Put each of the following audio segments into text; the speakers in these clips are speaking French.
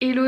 Hello hello,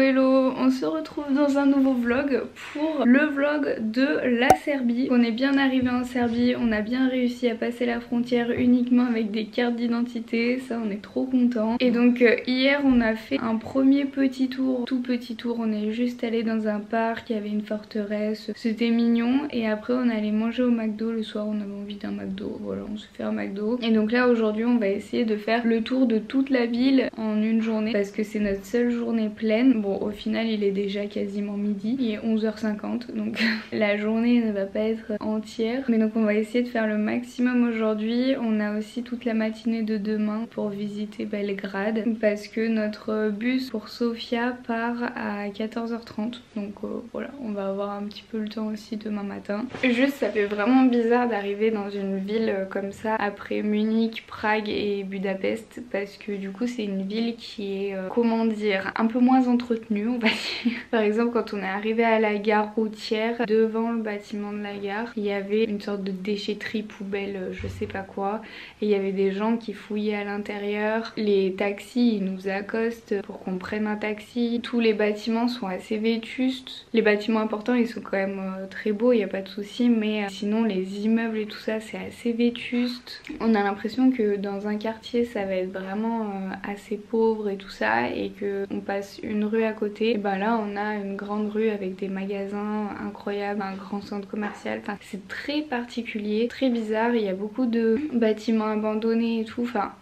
on se retrouve dans un nouveau vlog pour le vlog de la Serbie. On est bien arrivé en Serbie, on a bien réussi à passer la frontière uniquement avec des cartes d'identité, ça on est trop content. Et donc euh, hier on a fait un premier petit tour, tout petit tour, on est juste allé dans un parc, il y avait une forteresse, c'était mignon. Et après on allait manger au McDo, le soir on avait envie d'un McDo, voilà on se fait un McDo. Et donc là aujourd'hui on va essayer de faire le tour de toute la ville en une journée parce que c'est notre seule journée pleine Bon, au final, il est déjà quasiment midi. Il est 11h50, donc la journée ne va pas être entière. Mais donc, on va essayer de faire le maximum aujourd'hui. On a aussi toute la matinée de demain pour visiter Belgrade parce que notre bus pour Sofia part à 14h30. Donc euh, voilà, on va avoir un petit peu le temps aussi demain matin. Juste, ça fait vraiment bizarre d'arriver dans une ville comme ça après Munich, Prague et Budapest parce que du coup, c'est une ville qui est, euh, comment dire, un peu moins entretenu on va dire. Par exemple quand on est arrivé à la gare routière, devant le bâtiment de la gare, il y avait une sorte de déchetterie poubelle, euh, je sais pas quoi. Et il y avait des gens qui fouillaient à l'intérieur. Les taxis ils nous accostent pour qu'on prenne un taxi. Tous les bâtiments sont assez vétustes. Les bâtiments importants ils sont quand même euh, très beaux, il n'y a pas de souci. Mais euh, sinon les immeubles et tout ça c'est assez vétuste. On a l'impression que dans un quartier ça va être vraiment assez pauvre et tout ça. Et que on passe une rue à côté, ben là on a une grande rue avec des magasins incroyables, un grand centre commercial. C'est très particulier, très bizarre. Il y a beaucoup de bâtiments abandonnés et tout. Enfin,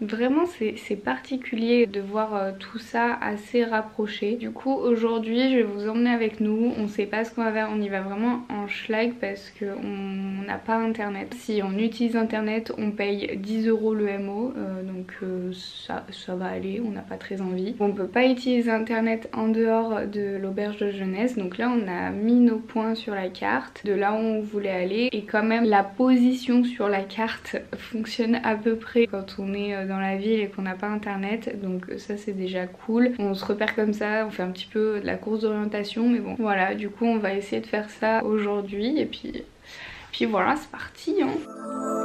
Vraiment c'est particulier de voir euh, tout ça assez rapproché. Du coup aujourd'hui je vais vous emmener avec nous. On sait pas ce qu'on va faire, on y va vraiment en schlag parce qu'on n'a pas internet. Si on utilise internet on paye 10 euros le MO euh, donc euh, ça, ça va aller, on n'a pas très envie. On peut pas utiliser internet en dehors de l'auberge de jeunesse donc là on a mis nos points sur la carte de là où on voulait aller et quand même la position sur la carte fonctionne à peu près quand on est dans la ville et qu'on n'a pas internet donc ça c'est déjà cool on se repère comme ça on fait un petit peu de la course d'orientation mais bon voilà du coup on va essayer de faire ça aujourd'hui et puis puis voilà c'est parti hein.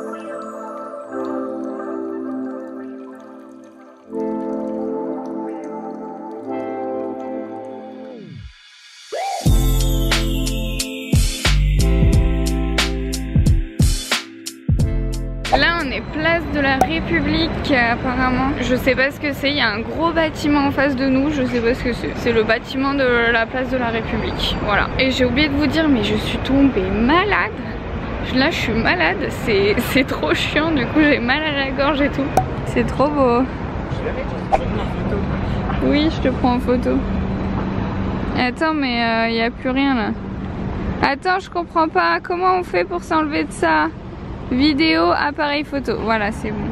La République apparemment. Je sais pas ce que c'est, il y a un gros bâtiment en face de nous, je sais pas ce que c'est. C'est le bâtiment de la place de la République, voilà. Et j'ai oublié de vous dire, mais je suis tombée malade. Là je suis malade, c'est trop chiant, du coup j'ai mal à la gorge et tout. C'est trop beau. Oui, je te prends en photo. Attends, mais il euh, n'y a plus rien là. Attends, je comprends pas. Comment on fait pour s'enlever de ça? Vidéo, appareil photo. Voilà, c'est bon.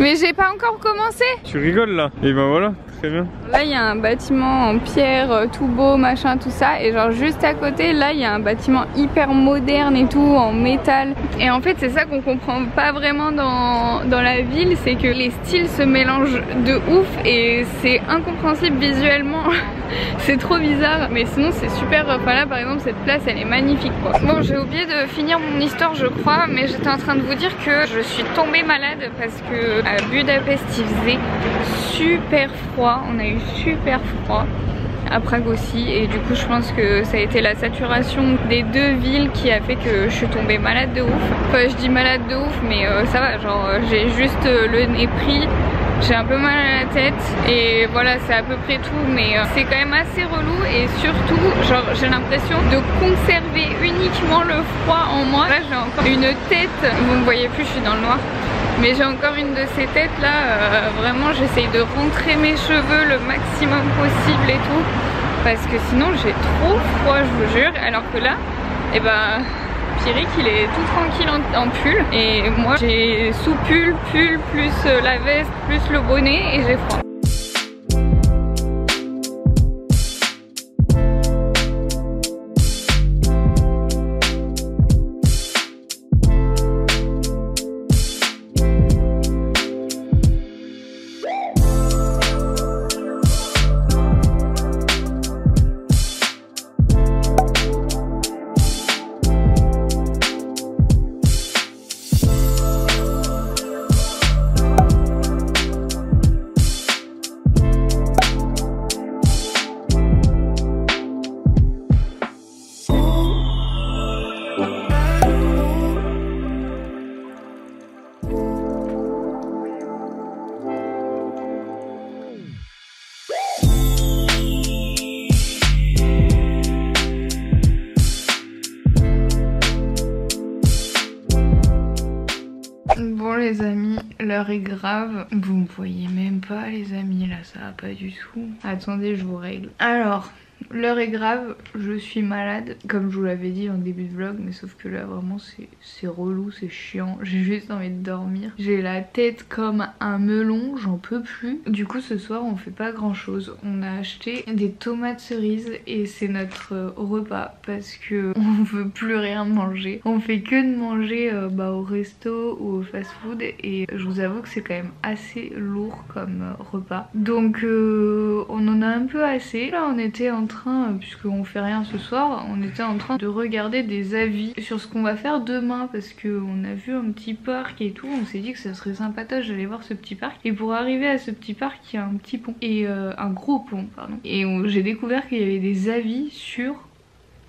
Mais j'ai pas encore commencé Tu rigoles là Et ben voilà, Là il y a un bâtiment en pierre euh, tout beau machin tout ça. Et genre juste à côté là il y a un bâtiment hyper moderne et tout en métal. Et en fait c'est ça qu'on comprend pas vraiment dans, dans la ville c'est que les styles se mélangent de ouf et c'est incompréhensible visuellement. C'est trop bizarre. Mais sinon c'est super enfin là par exemple cette place elle est magnifique quoi. Bon j'ai oublié de finir mon histoire je crois mais j'étais en train de vous dire que je suis tombée malade parce que à Budapest il faisait super froid on a eu super froid à Prague aussi et du coup je pense que ça a été la saturation des deux villes qui a fait que je suis tombée malade de ouf. Enfin je dis malade de ouf mais euh, ça va genre j'ai juste le nez pris j'ai un peu mal à la tête et voilà c'est à peu près tout mais euh, c'est quand même assez relou et surtout genre j'ai l'impression de conserver uniquement le froid en moi. Là j'ai encore une tête vous me voyez plus je suis dans le noir mais j'ai encore une de ces têtes là euh, vraiment j'essaye de rentrer mes cheveux le maximum possible et tout parce que sinon j'ai trop froid je vous jure. Alors que là et eh ben Pierrick il est tout tranquille en, pull et moi j'ai sous pull, pull plus euh, la veste plus le bonnet et j'ai froid Bon les amis, l'heure est grave. Vous me voyez même pas les amis, là ça va pas du tout. Attendez, je vous règle. Alors, L'heure est grave, je suis malade, comme je vous l'avais dit en début de vlog, mais sauf que là vraiment c'est relou, c'est chiant, j'ai juste envie de dormir. J'ai la tête comme un melon, j'en peux plus. Du coup ce soir on fait pas grand chose, on a acheté des tomates cerises et c'est notre repas parce que on veut plus rien manger. On fait que de manger euh, bah, au resto ou au fast food et je vous avoue que c'est quand même assez lourd comme repas. Donc euh, on en a un peu assez. Là on était en puisqu'on fait rien ce soir, on était en train de regarder des avis sur ce qu'on va faire demain parce qu'on a vu un petit parc et tout, on s'est dit que ça serait sympatoche d'aller voir ce petit parc. Et pour arriver à ce petit parc, il y a un petit pont et euh, un gros pont, pardon. Et j'ai découvert qu'il y avait des avis sur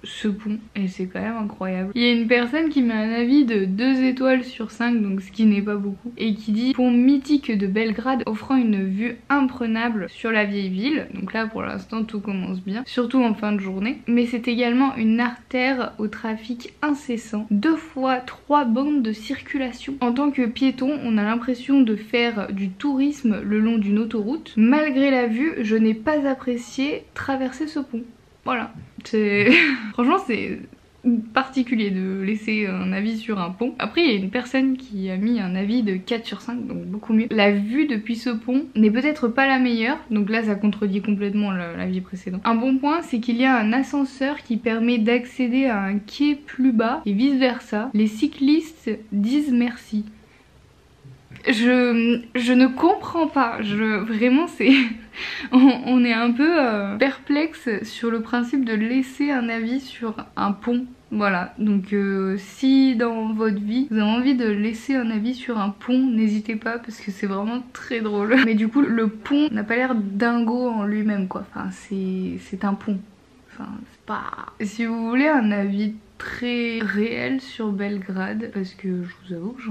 ce pont et c'est quand même incroyable. Il y a une personne qui met un avis de 2 étoiles sur 5 donc ce qui n'est pas beaucoup et qui dit pont mythique de Belgrade offrant une vue imprenable sur la vieille ville donc là pour l'instant tout commence bien surtout en fin de journée. Mais c'est également une artère au trafic incessant. Deux fois trois bandes de circulation. En tant que piéton on a l'impression de faire du tourisme le long d'une autoroute. Malgré la vue je n'ai pas apprécié traverser ce pont. Voilà. Franchement, c'est particulier de laisser un avis sur un pont. Après il y a une personne qui a mis un avis de 4 sur 5 donc beaucoup mieux. La vue depuis ce pont n'est peut-être pas la meilleure donc là ça contredit complètement l'avis précédent. Un bon point c'est qu'il y a un ascenseur qui permet d'accéder à un quai plus bas et vice versa. Les cyclistes disent merci. Je, ne comprends pas, je, vraiment c'est... on, est un peu euh, perplexe sur le principe de laisser un avis sur un pont. Voilà, donc euh, si dans votre vie vous avez envie de laisser un avis sur un pont, n'hésitez pas parce que c'est vraiment très drôle. Mais du coup le pont n'a pas l'air dingo en lui-même quoi, enfin c'est un pont. Enfin c'est pas... Si vous voulez un avis très réel sur Belgrade parce que je vous avoue que je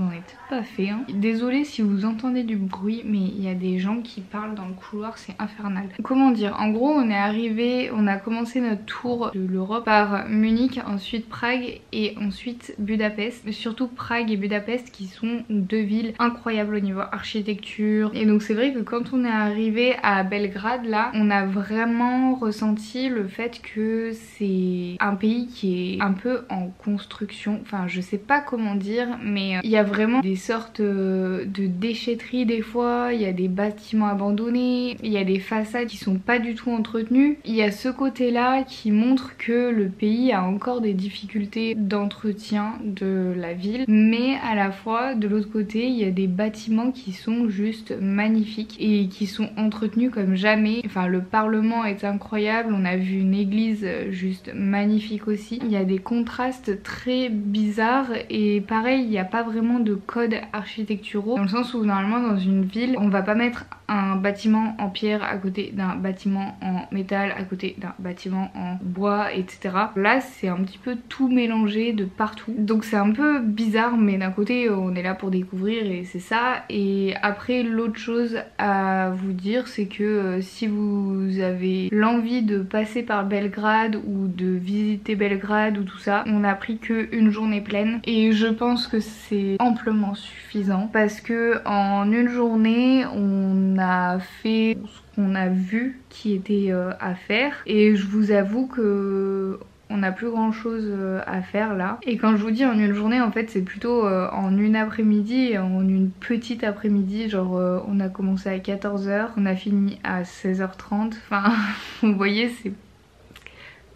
n'en ai peut-être pas fait. Désolée si vous entendez du bruit mais il y a des gens qui parlent dans le couloir, c'est infernal. Comment dire? En gros on est arrivé, on a commencé notre tour de l'Europe par Munich, ensuite Prague et ensuite Budapest. Mais surtout Prague et Budapest qui sont deux villes incroyables au niveau architecture. Et donc c'est vrai que quand on est arrivé à Belgrade là, on a vraiment ressenti le fait que c'est un pays qui un peu en construction. Enfin, je sais pas comment dire, mais euh, il y a vraiment des sortes euh, de déchetteries des fois. Il y a des bâtiments abandonnés. Il y a des façades qui sont pas du tout entretenues. Il y a ce côté-là qui montre que le pays a encore des difficultés d'entretien de la ville. Mais à la fois, de l'autre côté, il y a des bâtiments qui sont juste magnifiques et qui sont entretenus comme jamais. Enfin, le Parlement est incroyable. On a vu une église juste magnifique aussi il y a des contrastes très bizarres et pareil il n'y a pas vraiment de code architecturaux dans le sens où normalement dans une ville on va pas mettre un bâtiment en pierre à côté d'un bâtiment en métal à côté d'un bâtiment en bois etc. Là c'est un petit peu tout mélangé de partout donc c'est un peu bizarre mais d'un côté on est là pour découvrir et c'est ça et après l'autre chose à vous dire c'est que euh, si vous avez l'envie de passer par Belgrade ou de visiter Belgrade ou tout ça. On a pris que une journée pleine et je pense que c'est amplement suffisant parce que en une journée on a fait ce qu'on a vu qui était euh, à faire et je vous avoue que on n'a plus grand chose euh, à faire là. Et quand je vous dis en une journée, en fait, c'est plutôt euh, en une après-midi en une petite après-midi. Genre, on a commencé à 14h, on a fini à 16h30. Enfin, vous voyez, c'est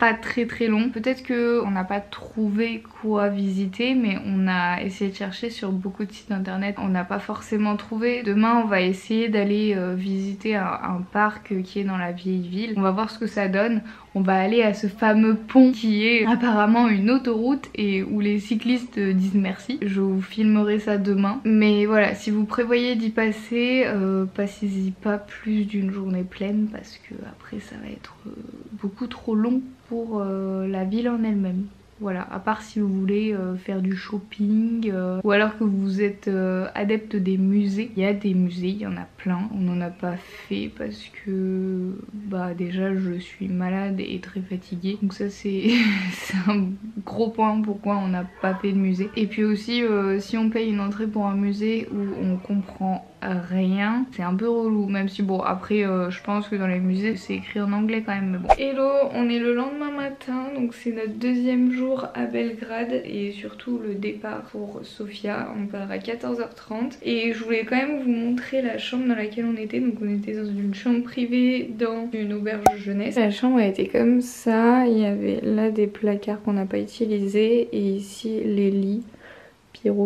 pas très très long. Peut-être qu'on n'a pas trouvé quoi visiter mais on a essayé de chercher sur beaucoup de sites internet. On n'a pas forcément trouvé. Demain on va essayer d'aller euh, visiter un, parc qui est dans la vieille ville. On va voir ce que ça donne. On va aller à ce fameux pont qui est apparemment une autoroute et où les cyclistes disent merci. Je vous filmerai ça demain. Mais voilà, si vous prévoyez d'y passer, euh, passez-y pas plus d'une journée pleine parce que après ça va être euh, beaucoup trop long pour euh, la ville en elle-même. Voilà, à part si vous voulez euh, faire du shopping euh, ou alors que vous êtes euh, adepte des musées. Il y a des musées, il y en a plein. On n'en a pas fait parce que bah déjà je suis malade et très fatiguée. Donc ça c'est un gros point pourquoi on n'a pas fait de musée. Et puis aussi si on paye une entrée pour un musée où on comprend rien. C'est un peu relou, même si bon après euh, je pense que dans les musées c'est écrit en anglais quand même. Mais bon. Hello, on est le lendemain matin, donc c'est notre deuxième jour à Belgrade et surtout le départ pour Sofia. On part à 14h30 et je voulais quand même vous montrer la chambre dans laquelle on était. Donc on était dans une chambre privée dans une auberge jeunesse. La chambre a été comme ça, il y avait là des placards qu'on n'a pas utilisés et ici les lits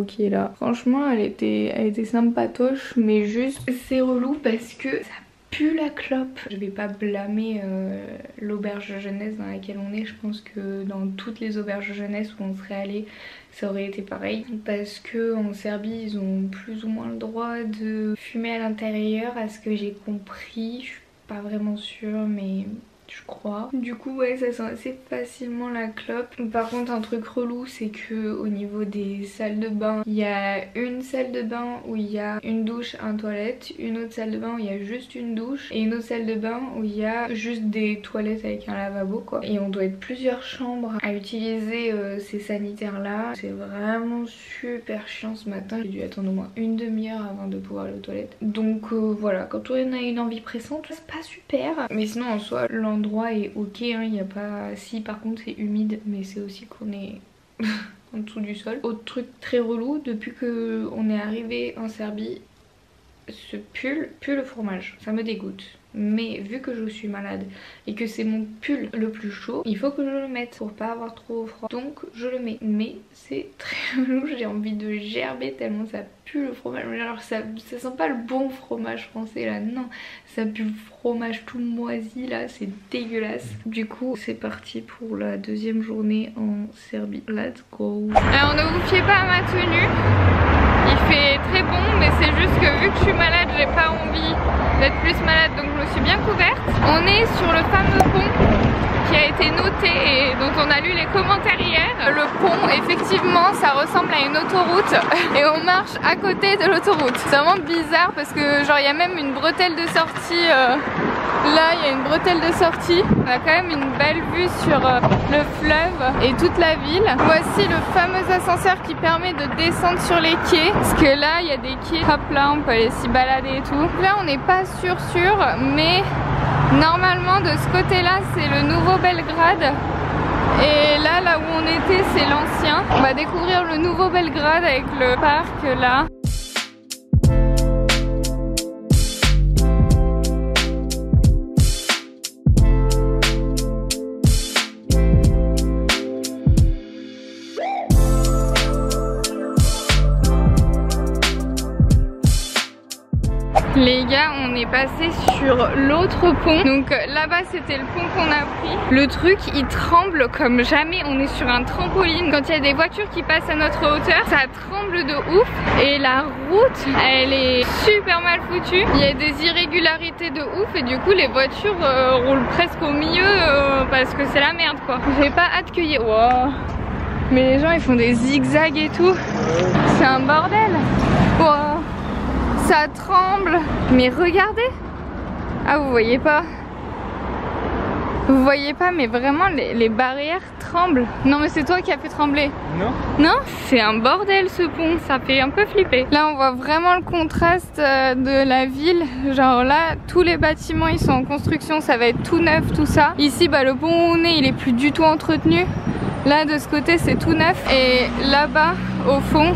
qui est là. Franchement, elle était, elle était sympatoche, mais juste c'est relou parce que ça pue la clope. Je vais pas blâmer euh, l'auberge jeunesse dans laquelle on est. Je pense que dans toutes les auberges jeunesse où on serait allé, ça aurait été pareil. Parce que en Serbie, ils ont plus ou moins le droit de fumer à l'intérieur, à ce que j'ai compris. Je suis pas vraiment sûre, mais je crois. Du coup ouais ça sent assez facilement la clope. Par contre un truc relou c'est que au niveau des salles de bain, il y a une salle de bain où il y a une douche, un toilette, une autre salle de bain où il y a juste une douche et une autre salle de bain où il y a juste des toilettes avec un lavabo quoi. Et on doit être plusieurs chambres à utiliser euh, ces sanitaires là. C'est vraiment super chiant ce matin. J'ai dû attendre au moins une demi-heure avant de pouvoir aller aux toilettes. Donc euh, voilà, quand on a une envie pressante, c'est pas super. Mais sinon en soi l'endroit est ok, il hein, n'y a pas... Si par contre c'est humide, mais c'est aussi qu'on est en dessous du sol. Autre truc très relou, depuis qu'on est arrivé en Serbie, ce pull pue le fromage, ça me dégoûte mais vu que je suis malade et que c'est mon pull le plus chaud, il faut que je le mette pour pas avoir trop froid. Donc je le mets. Mais c'est très lourd, j'ai envie de gerber tellement ça pue le fromage. Alors ça, ça sent pas le bon fromage français là, non. Ça pue le fromage tout moisi là, c'est dégueulasse. Du coup c'est parti pour la deuxième journée en Serbie. Let's go. Alors ne vous fiez pas à ma tenue. Il fait très bon mais c'est juste que vu que je suis malade j'ai pas envie plus malade donc je me suis bien couverte. On est sur le fameux pont qui a été noté et dont on a lu les commentaires hier. Le pont effectivement ça ressemble à une autoroute et on marche à côté de l'autoroute. C'est vraiment bizarre parce que genre il y a même une bretelle de sortie euh, Là, il y a une bretelle de sortie. On a quand même une belle vue sur euh, le fleuve et toute la ville. Voici le fameux ascenseur qui permet de descendre sur les quais. Parce que là, il y a des quais. Hop là, on peut aller s'y balader et tout. Là, on n'est pas sûr sûr, mais normalement de ce côté-là, c'est le nouveau Belgrade. Et là, là où on était, c'est l'ancien. On va découvrir le nouveau Belgrade avec le parc là. Les gars, on est passé sur l'autre pont. Donc là-bas, c'était le pont qu'on a pris. Le truc, il tremble comme jamais. On est sur un trampoline. Quand il y a des voitures qui passent à notre hauteur, ça tremble de ouf. Et la route, elle est super mal foutue. Il y a des irrégularités de ouf. Et du coup, les voitures euh, roulent presque au milieu euh, parce que c'est la merde, quoi. J'ai pas hâte qu'il y. Mais les gens, ils font des zigzags et tout. C'est un bordel. Ça tremble. Mais regardez. Ah, vous voyez pas Vous voyez pas, mais vraiment, les, barrières tremblent. Non, mais c'est toi qui as fait trembler. Non. Non? C'est un bordel ce pont, ça fait un peu flipper. Là, on voit vraiment le contraste euh, de la ville. Genre là, tous les bâtiments, ils sont en construction, ça va être tout neuf, tout ça. Ici, bah, le pont où on est, il est plus du tout entretenu. Là, de ce côté, c'est tout neuf. Et là-bas, au fond,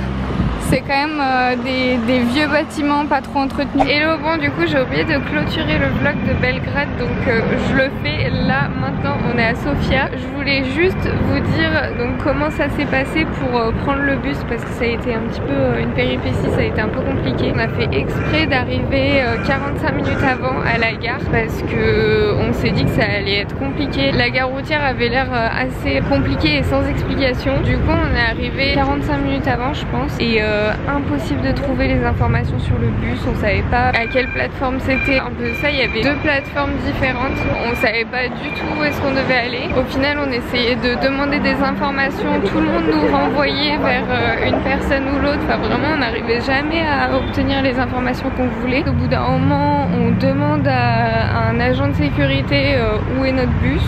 c'est quand même euh, des, vieux bâtiments pas trop entretenus. Hello, bon du coup j'ai oublié de clôturer le vlog de Belgrade donc euh, je le fais là maintenant on est à Sofia. Je voulais juste vous dire donc comment ça s'est passé pour euh, prendre le bus parce que ça a été un petit peu une péripétie, ça a été un peu compliqué. On a fait exprès d'arriver 45 minutes avant à la gare parce que on s'est dit que ça allait être compliqué. La gare routière avait l'air assez compliquée et sans explication. Du coup on est arrivé 45 minutes avant je pense et euh, impossible de trouver les informations sur le bus. On savait pas à quelle plateforme c'était. Un peu ça, il y avait deux plateformes différentes. On savait pas du tout où est-ce qu'on devait aller. Au final, on essayait de demander des informations. Tout le monde nous renvoyait vers euh, une personne ou l'autre. Enfin, vraiment, on n'arrivait jamais à obtenir les informations qu'on voulait. Au bout d'un moment, on demande à un agent de sécurité euh, où est notre bus,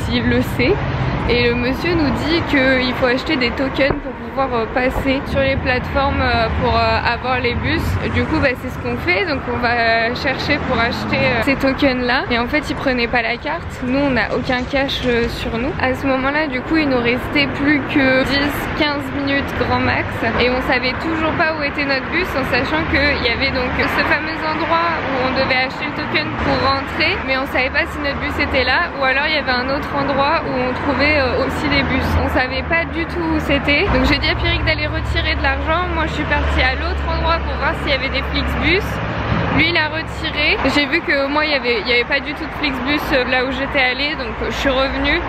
s'il le sait. Et le monsieur nous dit qu'il faut acheter des tokens pour euh, passer sur les plateformes euh, pour euh, avoir les bus. Du coup, bah, c'est ce qu'on fait. Donc, on va chercher pour acheter ces tokens là. Et en fait, ils prenaient pas la carte. Nous, on n'a aucun cash sur nous. À ce moment-là, du coup, il nous restait plus que 10-15 minutes grand max. Et on savait toujours pas où était notre bus en sachant qu'il y avait donc ce fameux endroit où on devait acheter le token pour rentrer. Mais on savait pas si notre bus était là ou alors il y avait un autre endroit où on trouvait aussi des bus. On savait pas du tout où c'était. Donc j'ai dit à Pierrick d'aller retirer de l'argent. Moi je suis partie à l'autre endroit pour voir s'il y avait des Flixbus. Lui il a retiré. J'ai vu que moi il y avait, il y avait pas du tout de Flixbus euh, là où j'étais allée donc je suis revenue.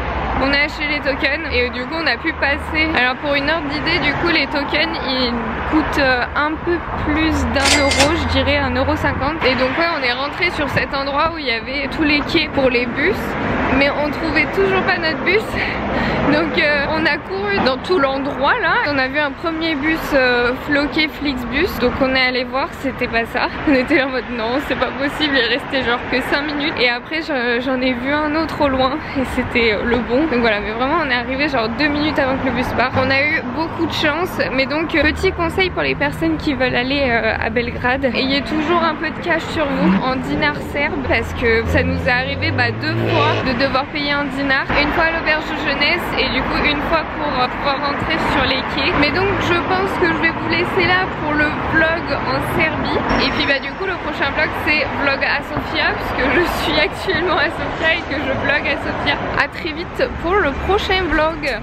On a acheté les tokens et du coup on a pu passer. Alors pour une ordre d'idée du coup les tokens ils coûtent euh, un peu plus d'un euro je dirais un euro cinquante. Et donc ouais on est rentré sur cet endroit où il y avait tous les quais pour les bus mais on trouvait toujours pas notre bus. Donc euh, on a couru dans tout l'endroit là. On a vu un premier bus euh, floqué Flixbus. Donc on est allé voir c'était pas ça. On était en mode non c'est pas possible il restait genre que 5 minutes. Et après j'en ai vu un autre au loin. Et c'était le bon donc voilà, mais vraiment on est arrivé genre deux minutes avant que le bus parte. On a eu beaucoup de chance, mais donc euh, petit conseil pour les personnes qui veulent aller euh, à Belgrade, ayez toujours un peu de cash sur vous en dinar serbe parce que ça nous est arrivé bah, deux fois de devoir payer un dinar. Une fois à l'auberge de jeunesse et du coup une fois pour euh, pouvoir rentrer sur les quais. Mais donc je pense que je vais vous laisser là pour le vlog en Serbie. Et puis bah du coup le prochain vlog c'est vlog à Sofia puisque je suis actuellement à Sofia et que je vlog à Sofia. A très vite pour le prochain vlog.